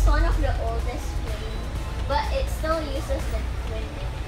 It's one of the oldest planes, but it still uses the twin engine.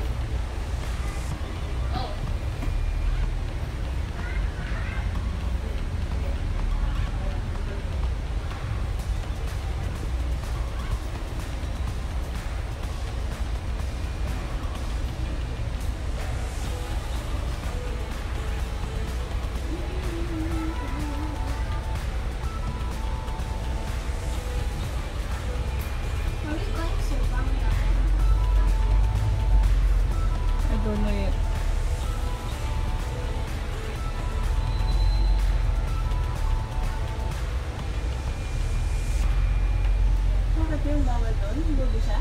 Yung bawal doon? Hindi siya?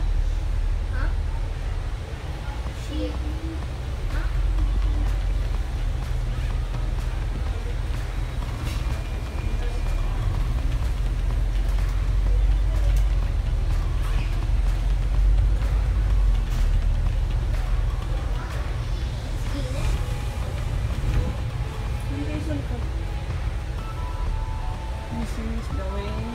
Hindi kayo sulkot. This is the way